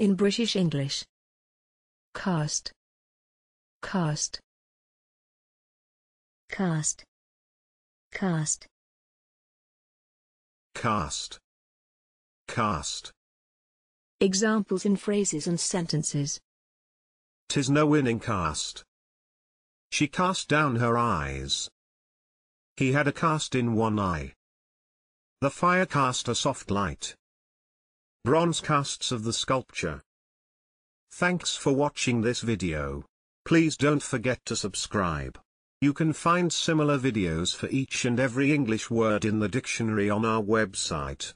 In British English. Cast. Cast. Cast. Cast. Cast. Cast. Examples in phrases and sentences. Tis no winning cast. She cast down her eyes. He had a cast in one eye. The fire cast a soft light. Bronze casts of the sculpture. Thanks for watching this video. Please don't forget to subscribe. You can find similar videos for each and every English word in the dictionary on our website.